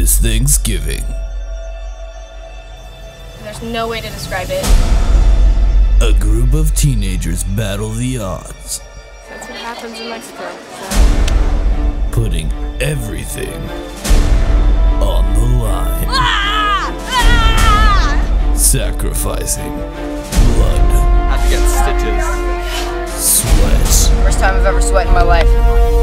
this Thanksgiving. There's no way to describe it. A group of teenagers battle the odds, That's what happens in Mexico. So. putting everything on the line. Ah! Ah! Sacrificing blood, Have to get stitches. sweat, First time I've ever sweat in my life.